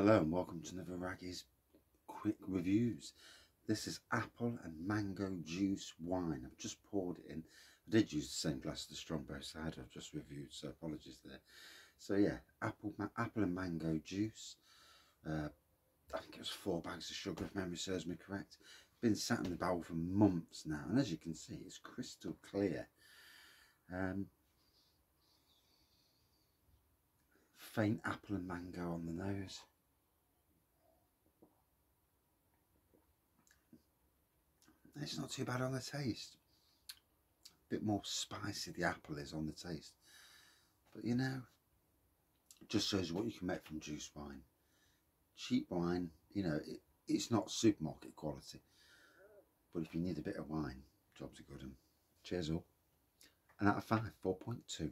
Hello and welcome to another Wraggy's quick reviews. This is apple and mango juice wine. I've just poured it in. I did use the same glass as the Strongbow cider I've just reviewed, so apologies there. So yeah, apple, apple and mango juice. Uh, I think it was four bags of sugar if memory serves me correct. Been sat in the barrel for months now and as you can see it's crystal clear. Um, faint apple and mango on the nose. It's not too bad on the taste. A bit more spicy the apple is on the taste. But you know, just shows you what you can make from juice wine. Cheap wine, you know, it, it's not supermarket quality. But if you need a bit of wine, jobs are good. And cheers up. And out of five, 4.2.